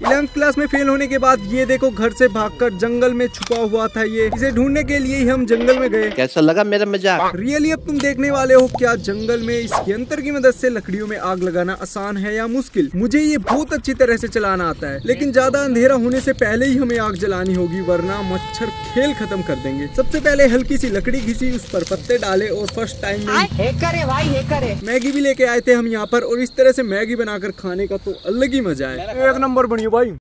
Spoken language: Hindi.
इलेवंथ क्लास में फेल होने के बाद ये देखो घर से भागकर जंगल में छुपा हुआ था ये। इसे ढूँढने के लिए ही हम जंगल में गए। कैसा लगा मेरा मज़ाक? रियली अब तुम देखने वाले हो क्या जंगल में इस यंत्र की मदद से लकड़ियों में आग लगाना आसान है या मुश्किल? मुझे ये बहुत अच्छी तरह से चलाना आता है लेकिन ज़्यादा अंधेरा होने से पहले ही हमें आग जलानी होगी वरना मच्छर खेल खत्म कर देंगे। सबसे पहले हल्की सी लकड़ी घिसी उस पर पत्ते डाले और फ़र्स्ट टाइम में हैकर है भाई हैकर है मैगी भी लेके आए थे हम यहाँ पर और इस तरह से मैगी बनाकर खाने का तो अलग ही मज़ा है। एक नंबर बनी भाई